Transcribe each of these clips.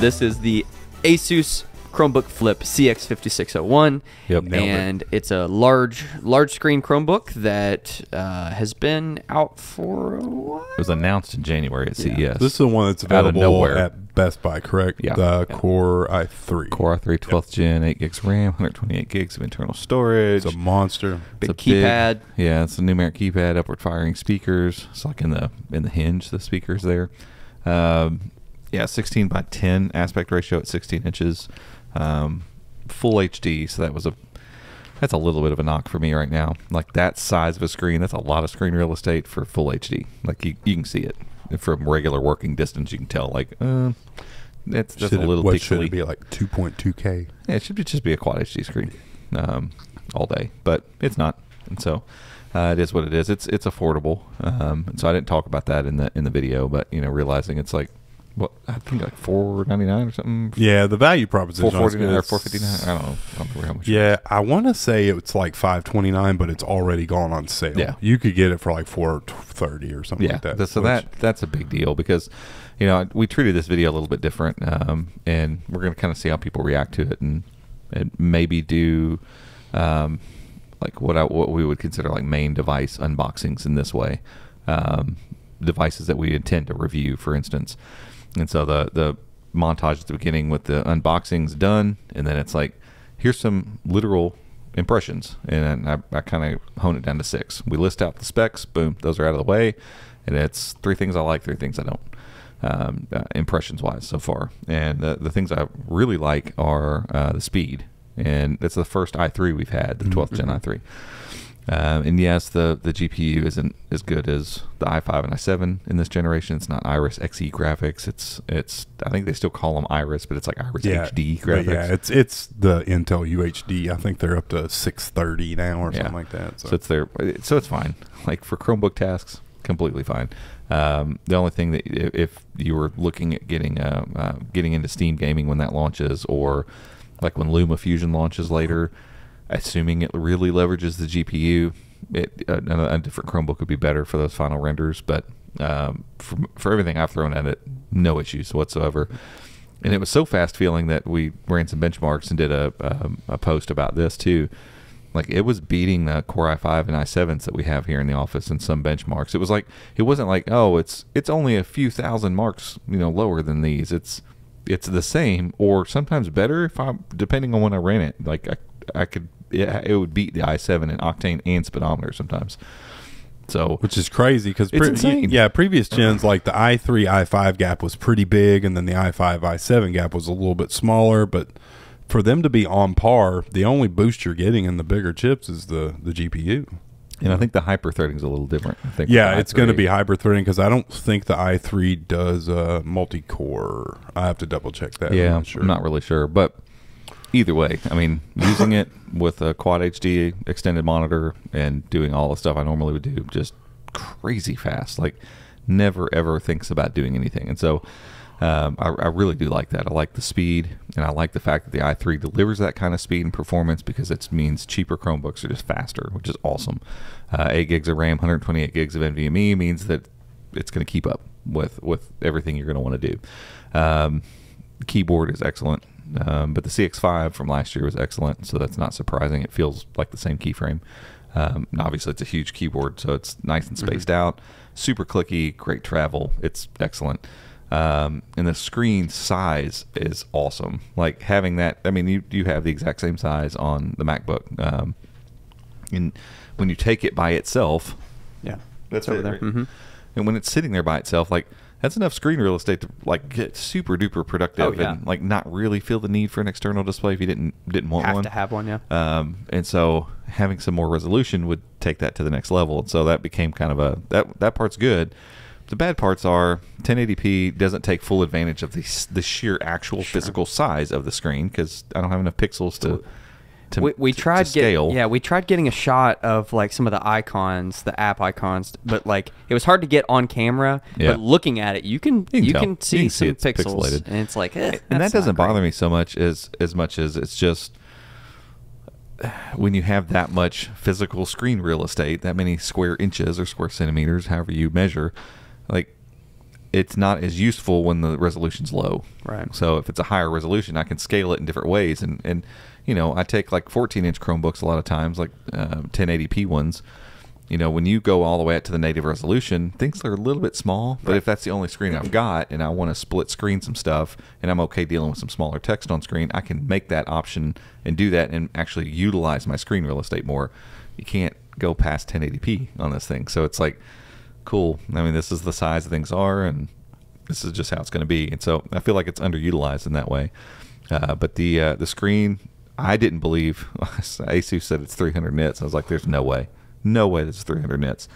This is the Asus Chromebook Flip CX5601. Yep. Nailed it. and it's a large large screen Chromebook that uh, has been out for a while. It was announced in January at CES. This is the one that's Out of available nowhere. at Best Buy, correct? Yeah. The Yeah. Core i3. Core i3 12th gen, 8 gigs RAM, 128 gigs of internal storage. It's a monster. Big It's a keypad. yeah, it's a numeric keypad, upward firing speakers. It's like in the in the hinge, the speakers there. Um, yeah, 16 by 10 aspect ratio at 16 inches, um, full HD. So that was a that's a little bit of a knock for me right now. Like that size of a screen, that's a lot of screen real estate for full HD. Like you, you can see it from regular working distance. You can tell like uh, it's just a it- little what should it be like 2.2K? Yeah, it should be, just be a quad HD screen um, all day, but it's not, and so uh, it is what it is. It's it's affordable, um, and so I didn't talk about that in the in the video, but you know, realizing it's like what I think like four ninety nine or something, Yeah, the value proposition. four forty nine or four fifty nine. I don't know. I don't remember how much. Yeah, I want to say it's like 529, but it's already gone on sale. Yeah. You could get it for like 430 or something yeah. like that. so which- that that's a big deal because you know we treated this video a little bit different, um, and we're going to kind of see how people react to it, and and maybe do um, like what I, what we would consider like main device unboxings in this way, um, devices that we intend to review, for instance. And so the the montage at the beginning with the unboxings done, and then it's like here's some literal impressions, and I, I kind of hone it down to six. We list out the specs, boom, those are out of the way, and it's three things I like, three things I don't. Um, uh, impressions wise so far, and the, the things I really like are uh, the speed, and it's the first i3 we've had, the 12th gen i3. Um, and yes, the the GPU isn't as good as the i5 and i7 in this generation. It's not Iris Xe graphics. It's it's I think they still call them Iris, but it's like Iris yeah, HD graphics. Yeah, it's it's the Intel UHD. I think they're up to 630 now or Yeah. something like that. So, So it's there. So it's fine. Like for Chromebook tasks, completely fine. Um, the only thing that if you were looking at getting uh, uh, getting into Steam gaming when that launches, or like when LumaFusion launches later, assuming it really leverages the GPU, it a, a different Chromebook would be better for those final renders. But um, for for everything I've thrown at it, no issues whatsoever. And it was so fast feeling that we ran some benchmarks and did a um, a post about this too like it was beating the Core i5 and i7s that we have here in the office in some benchmarks. It was like it wasn't like oh it's it's only a few thousand marks you know lower than these. It's it's the same or sometimes better if I depending on when I ran it. Like I I could it, it would beat the i7 in octane and speedometer sometimes. So which is crazy because insane. yeah, previous gens like the i3 i5 gap was pretty big, and then the i5 i7 gap was a little bit smaller. But for them to be on par, the only boost you're getting in the bigger chips is the the GPU. and I think the hyper threading is a little different. I think Yeah, it's going to be hybrid threading because I don't think the i3 does uh, multi-core. I have to double check that. Yeah, I'm I'm not really sure, but either way, I mean, using it with a quad HD extended monitor and doing all the stuff I normally would do, just crazy fast. Like, never ever thinks about doing anything, and so. Um, I, I really do like that. I like the speed, and I like the fact that the i3 delivers that kind of speed and performance because it means cheaper Chromebooks are just faster, which is awesome. Uh, 8 gigs of RAM, 128 gigs of NVMe means that it's going to keep up with with everything you're going to want to do. Um, keyboard is excellent, um, but the CX5 from last year was excellent, so that's not surprising. It feels like the same keyframe. Um, obviously, it's a huge keyboard, so it's nice and spaced out, super clicky, great travel. It's excellent. Um, and the screen size is awesome. Like having that, I mean, you, you have the exact same size on the MacBook. Um, and when you take it by itself, Yeah, that's over it, there. right? hmm and when it's sitting there by itself, like that's enough screen real estate to like get super duper productive Oh, yeah. and like not really feel the need for an external display if you didn't didn't want Have one. to have one, yeah. Um, and so having some more resolution would take that to the next level. And so that became kind of a that that part's good. The bad parts are 1080p doesn't take full advantage of the the sheer actual physical size of the screen because I don't have enough pixels to. To, we, we to- to tried get- yeah we tried getting a shot of like some of the icons the app icons but like it was hard to get on camera Yeah. but looking at it you can You you can can, see You can see some it's pixels pixelated. and it's like eh, and that doesn't bother me so much as as much as it's just when you have that much physical screen real estate, that many square inches or square centimeters, however you measure, like it's not as useful when the resolution's low. Right. So if it's a higher resolution, I can scale it in different ways. And, and you know, I take like 14 inch Chromebooks a lot of times, like uh, 1080p ones. You know, when you go all the way up to the native resolution, things are a little bit small. But if that's the only screen I've got and I want to split screen some stuff and I'm okay dealing with some smaller text on screen, I can make that option and do that and actually utilize my screen real estate more. You can't go past 1080p on this thing. So it's like, cool. I mean, this is the size things are, and this is just how it's going to be. And so I feel like it's underutilized in that way. Uh, but the uh, the screen, I didn't believe. Asus said it's 300 nits. I was like, there's no way, no way that's 300 nits.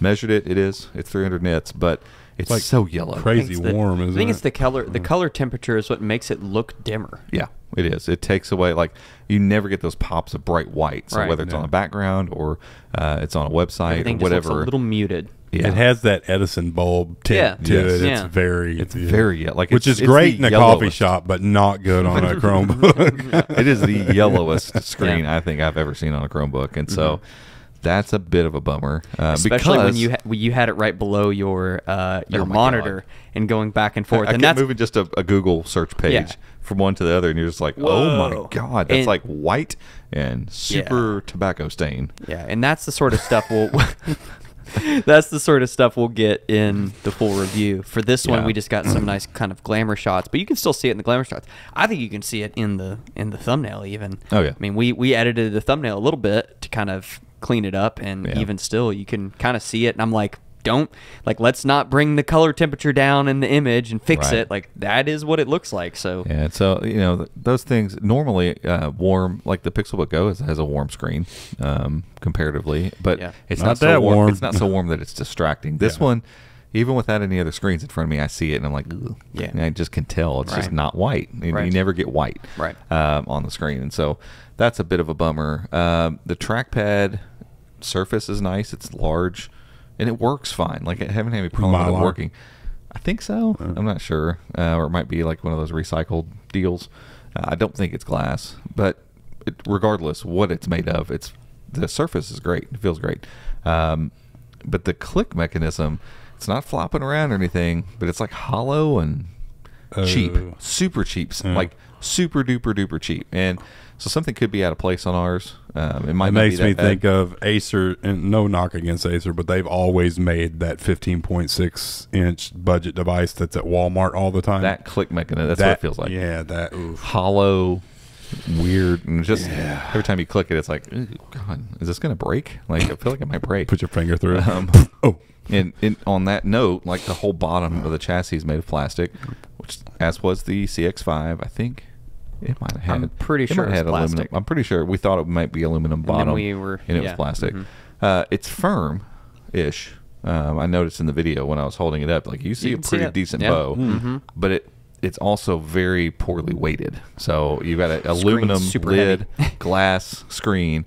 Measured it, it is. It's 300 nits, but it's like so yellow. crazy I think it's the- warm, I think it? it's the color. The color temperature is what makes it look dimmer. Yeah, it is. It takes away like you never get those pops of bright white. So Right. whether it's on Yeah. a background or uh, it's on a website Everything or just looks whatever, a little muted. Yeah, It has that Edison bulb tint Yeah. to Yes. it. Yeah. It's very, It's yeah. very like which it's- is it's great in a coffee shop, but not good on a Chromebook. it is the yellowest screen Yeah. I think I've ever seen on a Chromebook, and so that's a bit of a bummer. Uh, Especially when because you ha- when you had it right below your uh, your Oh my monitor and going back and forth, I and kept that's moving just a, a Google search page Yeah. from one to the other, and you're just like, oh my god, that's And- like white and super tobacco stain. yeah, and that's the sort of stuff we'll. that's the sort of stuff we'll get in the full review. For this one, we just got some nice kind of glamour shots, but you can still see it in the glamour shots. I think you can see it in the in the thumbnail even. Oh, yeah. I mean, we we edited the thumbnail a little bit to kind of clean it up, and Yeah. even still, you can kind of see it. And I'm like. Don't like let's not bring the color temperature down in the image and fix Right. it. Like that is what it looks like. So Yeah, so you know th- those things normally uh, warm, like the Pixelbook Go has, has a warm screen um, comparatively, but Yeah. it's Not not, so that warm. warm. It's not so warm that it's distracting. This Yeah. one, even without any other screens in front of me, I see it and I'm like, Ugh. Yeah. And I just can tell it's just not white. You, Right. you never get white Right. um, on the screen, and so that's a bit of a bummer. Um, the trackpad surface is nice. It's large, and it works fine. Like I haven't had any problem with it working. I think so. I'm not sure, uh, or it might be like one of those recycled deals. Uh, I don't think it's glass, but it, regardless what it's made of, it's the surface is great. It feels great, um, but the click mechanism, it's not flopping around or anything, but it's like hollow and cheap, Oh. super cheap, s- Yeah. like super duper duper cheap, and so something could be out of place on ours. Um, it might It makes me think of Acer, and no knock against Acer, but they've always made that 15.6 inch budget device that's at Walmart all the time. that click mechanism. That's that, what it feels like. Yeah, that. Oof. hollow, weird, and just Yeah. every time you click it, it's like, God, is this gonna break? Like I feel like it might break. Put your finger through it. Um, oh, and, and on that note, like the whole bottom of the chassis is made of plastic, which as was the CX5, I think. It might have had. I'm pretty sure might have it's had aluminum. I'm pretty sure we thought it might be aluminum then bottom. we were- and it yeah, was plastic. mhm. Uh, it's firm, ish. Um, I noticed in the video when I was holding it up, like you see You a can see pretty decent Yeah. bow, Mhm. but it it's also very poorly weighted. So you've got an aluminum super lid, glass screen,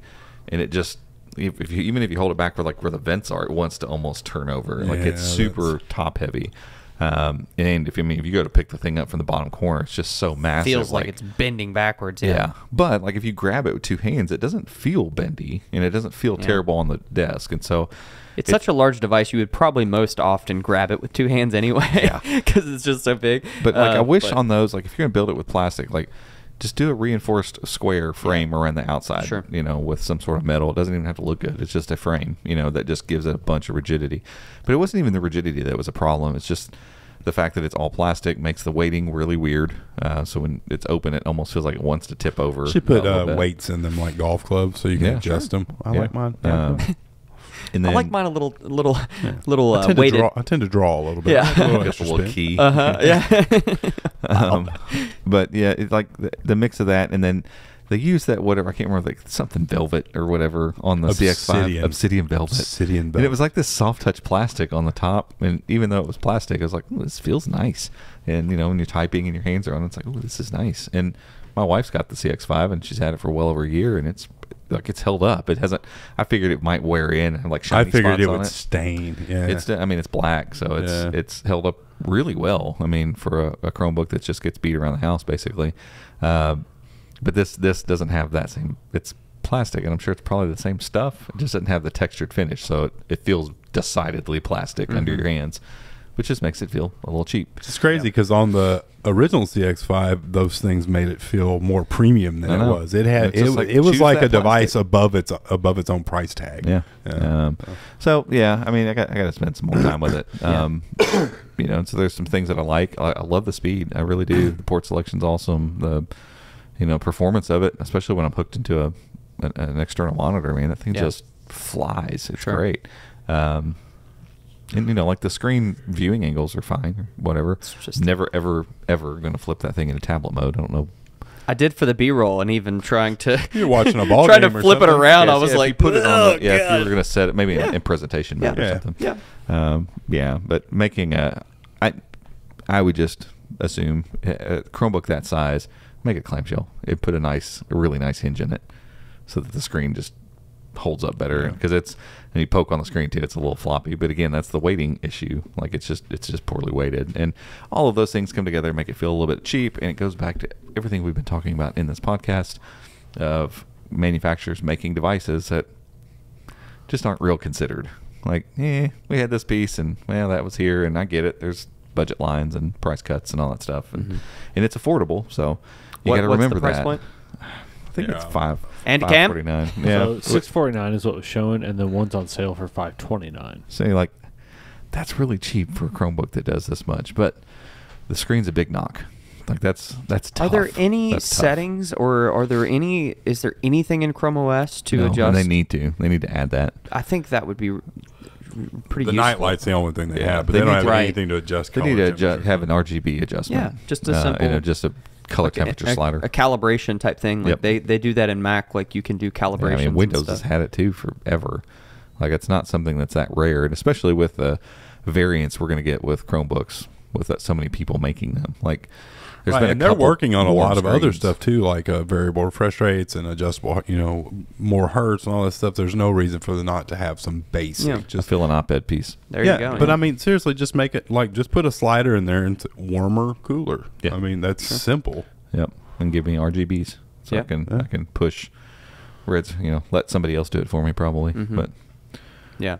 and it just if, if you even if you hold it back for like where the vents are, it wants to almost turn over. like Yeah, it's super top heavy. Um, and if I mean if you go to pick the thing up from the bottom corner, it's just so massive. feels like, it's bending backwards. Yeah. yeah. But like if you grab it with two hands, it doesn't feel bendy and it doesn't feel Yeah. terrible on the desk. And so It's such a large device. You would probably most often grab it with two hands anyway, Yeah. because it's just so big. But like I Uh, wish but- on those, like if you're gonna build it with plastic, like just do a reinforced square frame around the outside. Sure. You know, with some sort of metal. It doesn't even have to look good. It's just a frame. You know, that just gives it a bunch of rigidity. But it wasn't even the rigidity that was a problem. It's just the fact that it's all plastic makes the weighting really weird. Uh, so when it's open, it almost feels like it wants to tip over. should put uh, weights in them like golf clubs so you can Yeah, adjust them. I Yeah. like mine. Yeah. Um, and then I like mine a little, little, little I uh, tend, to weighted. draw, I tend to draw a little bit. Yeah. A little a little key. Uh huh. Yeah. um, but yeah, it's like the, the mix of that, and then they use that whatever I can't remember like something velvet or whatever on the CX5 Obsidian. velvet. obsidian velvet. Obsidian And it was like this soft touch plastic on the top, and even though it was plastic, I was like, "This feels nice." And you know, when you're typing and your hands are on, it's like, "Oh, this is nice." And my wife's got the CX5, and she's had it for well over a year, and it's like it's held up. It hasn't. I figured it might wear in and like I figured it would it. stain. Yeah. It's I mean it's black, so it's Yeah. it's held up really well. I mean for a, a Chromebook that just gets beat around the house basically. Uh, but this this doesn't have that same. It's plastic, and I'm sure it's probably the same stuff. It just doesn't have the textured finish, so it, it feels decidedly plastic under Mm-hmm. your hands, which just makes it feel a little cheap. It's crazy because on the original CX5, those things made it feel more premium than it was. It had it, like, it was like a device plastic. above its above its own price tag. Yeah. Yeah. Um, so yeah, I mean, I got I got to spend some more time with it. Um, you know, so there's some things that I like. I, I love the speed. I really do. The port selection's awesome. The you know performance of it, especially when I'm hooked into a an, an external monitor. Man, that thing Yeah. just flies. It's Sure. great. Um, and you know, like the screen viewing angles are fine, or whatever. It's just- never, ever, ever going to flip that thing into tablet mode. I don't know. I did for the B-roll, and even trying to You're watching a ball trying to game or flip it something. around. I Yeah, was if like, you put it on "Oh, the, yeah, if you God." were going to set it maybe in, Yeah. in presentation mode Yeah. or something. Yeah. Um, yeah, but making a, I, I would just assume a Chromebook that size, make a clamshell. It put a nice, a really nice hinge in it, so that the screen just holds up better. Because it's, and you poke on the screen too, it's a little floppy. But again, that's the weighting issue. Like it's just, it's just poorly weighted, and all of those things come together, make it feel a little bit cheap, and it goes back to everything we've been talking about in this podcast of manufacturers making devices that just aren't real considered. Like, eh, we had this piece, and well, that was here, and I get it. There's budget lines and price cuts and all that stuff, and mm-hmm. and it's affordable. So you What- got to what's the remember price that. point? I think it's five. And a cam? 549. Yeah. So six forty nine is what was showing, and then one's on sale for five twenty nine. Say like, that's really cheap for a Chromebook that does this much, but the screen's a big knock. Like that's that's tough. Are there any That's tough. settings, or are there any? Is there anything in Chrome OS to No, and adjust? they need to. They need to add that. I think that would be r- pretty The useful. night light's the only thing they Yeah, have, but they they, don't need have to- Right. anything to adjust. They color need to adju- temperature. have an RGB adjustment. Yeah, just a Uh, simple- you know, just a color temperature a, slider. a calibration type thing. Like Yep. they, they do that in Mac. Like you can do Yeah. I mean, Windows has had it too forever. Like it's not something that's that rare, and especially with the variants we're going to get with Chromebooks, with that, so many people making them. Like, there's Right, been a and they're working on a warm lot of other stuff too, like uh, variable refresh rates and adjustable, you know, more hertz and all that stuff. There's no reason for them not to have some basic. Yeah. Just Just fill an op-ed piece. There yeah, you go. but yeah. I mean, seriously, just make it like just put a slider in there and it's warmer, cooler. Yeah. I mean, that's simple. Yep, and give me RGBs so Yeah. I can Yeah. I can push. Reds, you know, let somebody else do it for me probably. Mhm. But Yeah,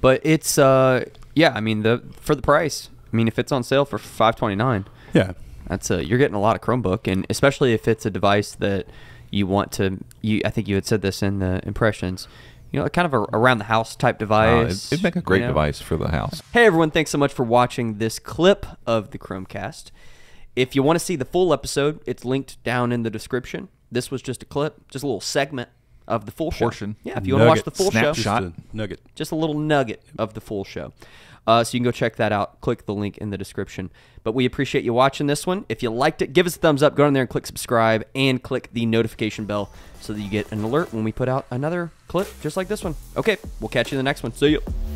but it's uh yeah. I mean the for the price. I mean if it's on sale for five twenty nine, Yeah, that's a you're getting a lot of Chromebook, and especially if it's a device that you want to. You I think you had said this in the impressions. You know, a kind of a around the house type uh, device. it, it'd make a great you know? device for the house. Hey everyone, thanks so much for watching this clip of the Chrome Cast. If you want to see the full episode, it's linked down in the description. This was just a clip, just a little segment of the full Portion. show. Yeah, if you want to watch the full show, snapshot. Just a nugget. just a little nugget of the full show. Uh, so you can go check that out. Click the link in the description. But we appreciate you watching this one. If you liked it, give us a thumbs up. Go in there and click subscribe and click the notification bell so that you get an alert when we put out another clip just like this one. Okay, we'll catch you in the next one. See you.